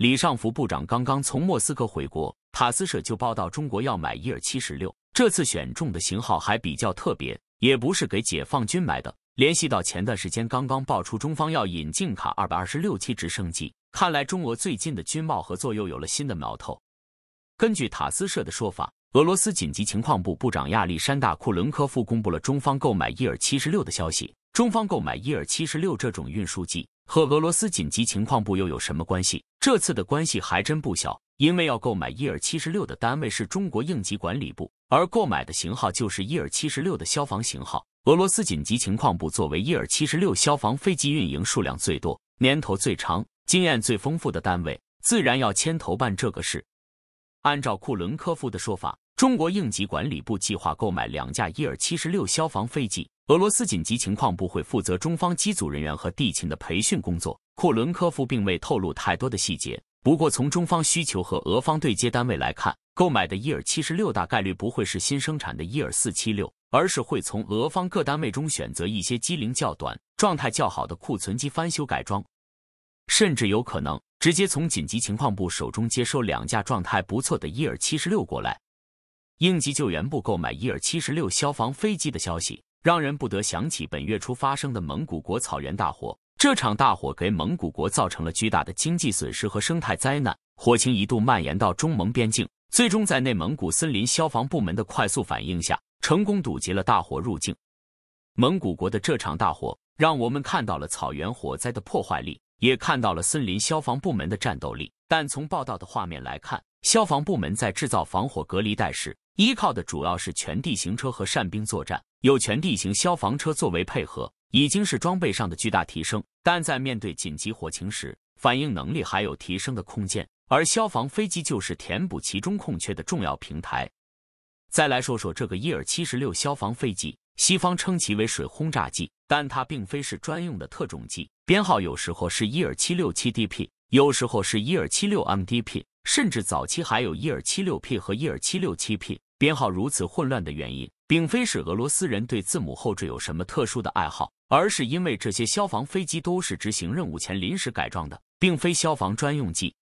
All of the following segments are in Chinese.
李尚福部长刚刚从莫斯科回国，塔斯社就报道中国要买伊尔七十六。这次选中的型号还比较特别，也不是给解放军买的。联系到前段时间刚刚爆出中方要引进卡二百二十六七直升机，看来中俄最近的军贸合作又有了新的苗头。根据塔斯社的说法，俄罗斯紧急情况部部长亚历山大库伦科夫公布了中方购买伊尔七十六的消息。中方购买伊尔七十六这种运输机和俄罗斯紧急情况部又有什么关系？这次的关系还真不小，因为要购买伊尔七十六的单位是中国应急管理部，而购买的型号就是伊尔七十六的消防型号。俄罗斯紧急情况部作为伊尔七十六消防飞机运营数量最多、年头最长、经验最丰富的单位，自然要牵头办这个事。按照库伦科夫的说法，中国应急管理部计划购买两架伊尔七十六消防飞机，俄罗斯紧急情况部会负责中方机组人员和地勤的培训工作。库伦科夫并未透露太多的细节，不过从中方需求和俄方对接单位来看，购买的伊尔七十六大概率不会是新生产的伊尔四七六，而是会从俄方各单位中选择一些机龄较短、状态较好的库存机翻修改装，甚至有可能。直接从紧急情况部手中接收两架状态不错的伊尔七十六过来。应急救援部购买伊尔七十六消防飞机的消息，让人不得想起本月初发生的蒙古国草原大火。这场大火给蒙古国造成了巨大的经济损失和生态灾难，火情一度蔓延到中蒙边境，最终在内蒙古森林消防部门的快速反应下，成功堵截了大火入境。蒙古国的这场大火，让我们看到了草原火灾的破坏力。也看到了森林消防部门的战斗力，但从报道的画面来看，消防部门在制造防火隔离带时，依靠的主要是全地形车和善兵作战。有全地形消防车作为配合，已经是装备上的巨大提升。但在面对紧急火情时，反应能力还有提升的空间。而消防飞机就是填补其中空缺的重要平台。再来说说这个伊尔七十六消防飞机，西方称其为水轰炸机，但它并非是专用的特种机。编号有时候是伊尔七六七 DP，有时候是伊尔七六 MDP，甚至早期还有伊尔七六 P 和伊尔七六七 P。编号如此混乱的原因，并非是俄罗斯人对字母后缀有什么特殊的爱好，而是因为这些消防飞机都是执行任务前临时改装的，并非消防专用机。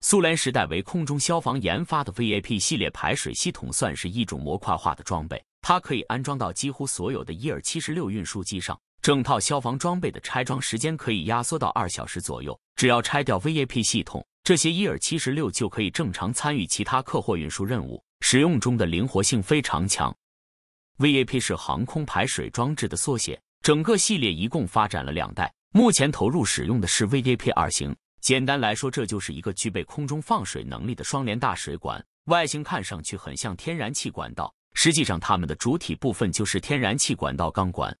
苏联时代为空中消防研发的 VAP 系列排水系统算是一种模块化的装备，它可以安装到几乎所有的伊尔七十六运输机上。整套消防装备的拆装时间可以压缩到二小时左右，只要拆掉 VAP 系统，这些伊尔七十六就可以正常参与其他客货运输任务，使用中的灵活性非常强。VAP 是航空排水装置的缩写，整个系列一共发展了两代，目前投入使用的是 VAP 二型。简单来说，这就是一个具备空中放水能力的双联大水管，外形看上去很像天然气管道，实际上它们的主体部分就是天然气管道钢管。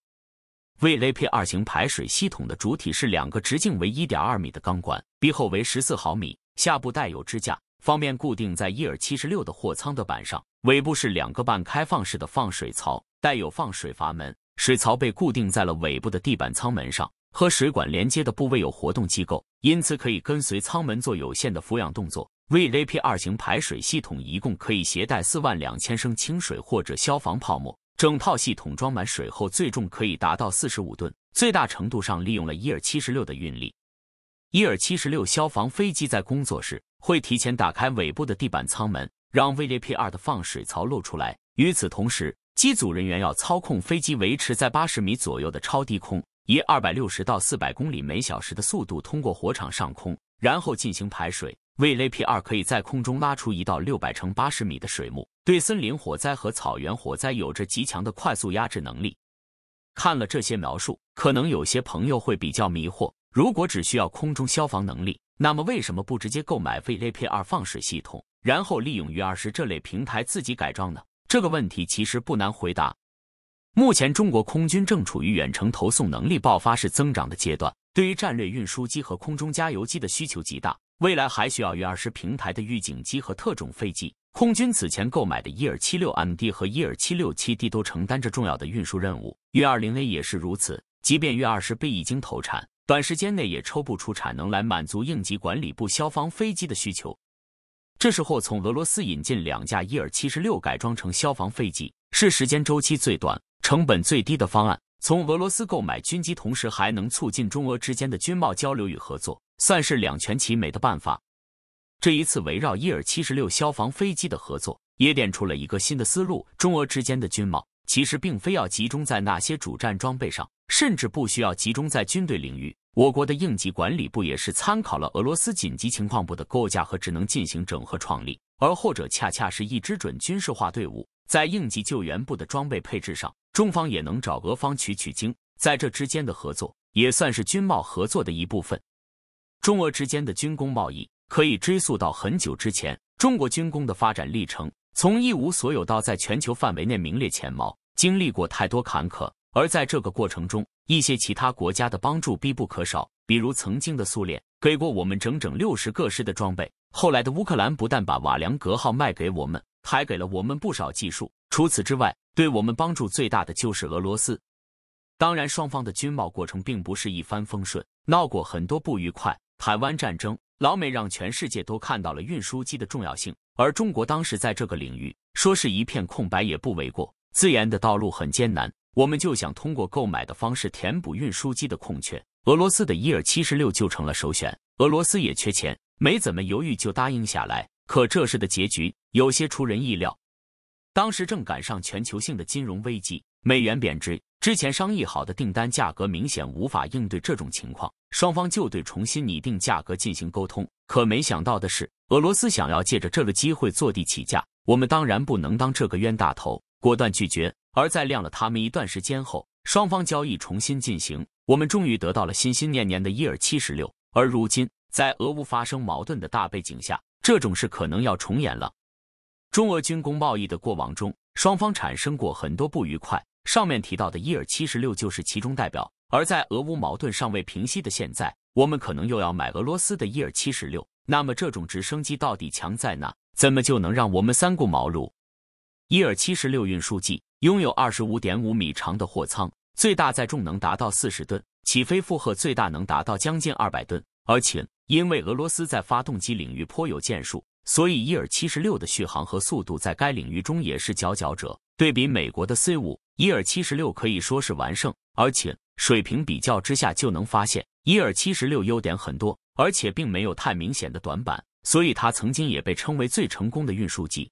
VAP 二型排水系统的主体是两个直径为一点二米的钢管，壁厚为十四毫米，下部带有支架，方便固定在伊尔七十六的货舱的板上。尾部是两个半开放式的放水槽，带有放水阀门，水槽被固定在了尾部的地板舱门上。和水管连接的部位有活动机构，因此可以跟随舱门做有限的俯仰动作。VAP 二型排水系统一共可以携带四万两千升清水或者消防泡沫。整套系统装满水后，最重可以达到四十五吨，最大程度上利用了伊尔七十六的运力。伊尔七十六消防飞机在工作时会提前打开尾部的地板舱门，让 VAP 二的放水槽露出来。与此同时，机组人员要操控飞机维持在八十米左右的超低空，以二百六十到四百公里每小时的速度通过火场上空，然后进行排水。VAP 二可以在空中拉出一道六百乘八十米的水幕。对森林火灾和草原火灾有着极强的快速压制能力。看了这些描述，可能有些朋友会比较迷惑：如果只需要空中消防能力，那么为什么不直接购买 VAP 二放水系统，然后利用 U 二十这类平台自己改装呢？这个问题其实不难回答。目前中国空军正处于远程投送能力爆发式增长的阶段，对于战略运输机和空中加油机的需求极大，未来还需要 U 二十平台的预警机和特种飞机。空军此前购买的伊尔七六 MD 和伊尔七六七 D 都承担着重要的运输任务，运二零 A 也是如此。即便运二十 B 已经投产，短时间内也抽不出产能来满足应急管理部消防飞机的需求。这时候从俄罗斯引进两架伊尔七十六改装成消防飞机，是时间周期最短、成本最低的方案。从俄罗斯购买军机，同时还能促进中俄之间的军贸交流与合作，算是两全其美的办法。这一次围绕伊尔七十六消防飞机的合作，也点出了一个新的思路：中俄之间的军贸其实并非要集中在那些主战装备上，甚至不需要集中在军队领域。我国的应急管理部也是参考了俄罗斯紧急情况部的构架和职能进行整合创立，而后者恰恰是一支准军事化队伍。在应急救援部的装备配置上，中方也能找俄方取取经，在这之间的合作也算是军贸合作的一部分。中俄之间的军工贸易可以追溯到很久之前，中国军工的发展历程从一无所有到在全球范围内名列前茅，经历过太多坎坷。而在这个过程中，一些其他国家的帮助必不可少，比如曾经的苏联给过我们整整六十个师的装备，后来的乌克兰不但把瓦良格号卖给我们，还给了我们不少技术。除此之外，对我们帮助最大的就是俄罗斯。当然，双方的军贸过程并不是一帆风顺，闹过很多不愉快。台湾战争，老美让全世界都看到了运输机的重要性，而中国当时在这个领域说是一片空白也不为过。自研的道路很艰难，我们就想通过购买的方式填补运输机的空缺。俄罗斯的伊尔七十六就成了首选，俄罗斯也缺钱，没怎么犹豫就答应下来。可这事的结局有些出人意料，当时正赶上全球性的金融危机，美元贬值。之前商议好的订单价格明显无法应对这种情况，双方就对重新拟定价格进行沟通。可没想到的是，俄罗斯想要借着这个机会坐地起价，我们当然不能当这个冤大头，果断拒绝。而在晾了他们一段时间后，双方交易重新进行，我们终于得到了心心念念的伊尔七十六。而如今，在俄乌发生矛盾的大背景下，这种事可能要重演了。中俄军工贸易的过往中，双方产生过很多不愉快。上面提到的伊尔七十六就是其中代表，而在俄乌矛盾尚未平息的现在，我们可能又要买俄罗斯的伊尔七十六。那么这种直升机到底强在哪？怎么就能让我们三顾茅庐？伊尔七十六运输机拥有二十五点五米长的货舱，最大载重能达到四十吨，起飞负荷最大能达到将近二百吨。而且因为俄罗斯在发动机领域颇有建树，所以伊尔七十六的续航和速度在该领域中也是佼佼者。对比美国的 C 五。伊尔七十六可以说是完胜，而且水平比较之下就能发现，伊尔七十六优点很多，而且并没有太明显的短板，所以它曾经也被称为最成功的运输机。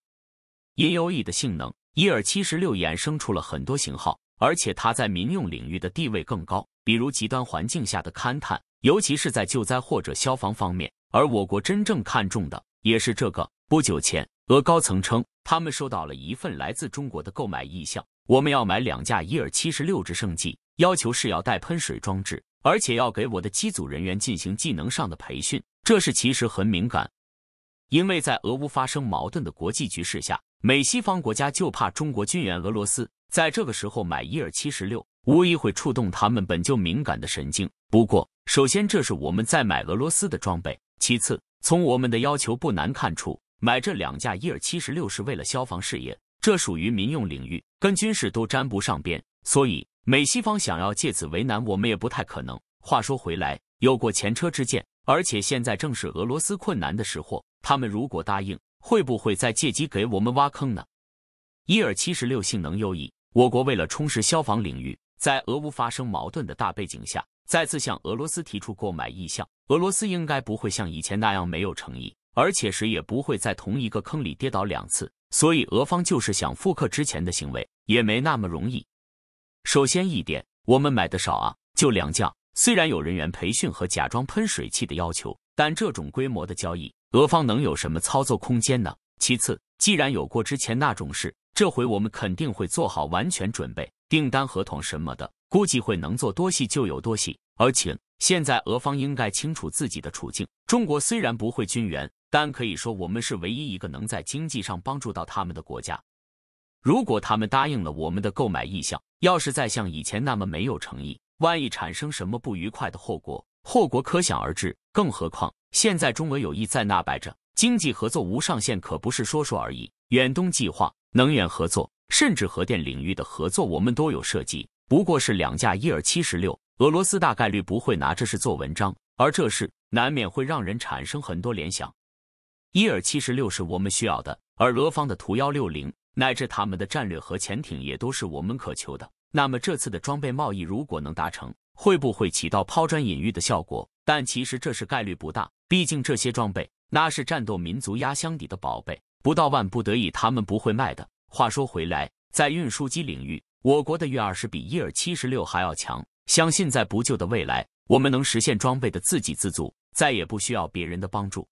因优异的性能，伊尔七十六衍生出了很多型号，而且它在民用领域的地位更高，比如极端环境下的勘探，尤其是在救灾或者消防方面。而我国真正看重的也是这个。不久前，俄高层称，他们收到了一份来自中国的购买意向。我们要买两架伊尔七十六直升机，要求是要带喷水装置，而且要给我的机组人员进行技能上的培训。这事其实很敏感，因为在俄乌发生矛盾的国际局势下，美西方国家就怕中国军援俄罗斯，在这个时候买伊尔七十六，无疑会触动他们本就敏感的神经。不过，首先这是我们在买俄罗斯的装备，其次，从我们的要求不难看出，买这两架伊尔七十六是为了消防事业。这属于民用领域，跟军事都沾不上边，所以美西方想要借此为难我们也不太可能。话说回来，有过前车之鉴，而且现在正是俄罗斯困难的时候，他们如果答应，会不会再借机给我们挖坑呢？伊尔七十六性能优异，我国为了充实消防领域，在俄乌发生矛盾的大背景下，再次向俄罗斯提出购买意向。俄罗斯应该不会像以前那样没有诚意，而且谁也不会在同一个坑里跌倒两次。所以，俄方就是想复刻之前的行为，也没那么容易。首先一点，我们买的少啊，就两架。虽然有人员培训和假装喷水器的要求，但这种规模的交易，俄方能有什么操作空间呢？其次，既然有过之前那种事，这回我们肯定会做好完全准备，订单合同什么的，估计会能做多细就有多细。而且，现在俄方应该清楚自己的处境，中国虽然不会军援。但可以说，我们是唯一一个能在经济上帮助到他们的国家。如果他们答应了我们的购买意向，要是再像以前那么没有诚意，万一产生什么不愉快的后果，后果可想而知。更何况现在中俄友谊在那摆着，经济合作无上限可不是说说而已。远东计划、能源合作，甚至核电领域的合作，我们都有涉及。不过是两架伊尔七十六，俄罗斯大概率不会拿这事做文章，而这事难免会让人产生很多联想。伊尔七十六是我们需要的，而俄方的图幺六零乃至他们的战略核潜艇也都是我们渴求的。那么这次的装备贸易如果能达成，会不会起到抛砖引玉的效果？但其实这是概率不大，毕竟这些装备那是战斗民族压箱底的宝贝，不到万不得已他们不会卖的。话说回来，在运输机领域，我国的运二十比伊尔七十六还要强。相信在不久的未来，我们能实现装备的自给自足，再也不需要别人的帮助。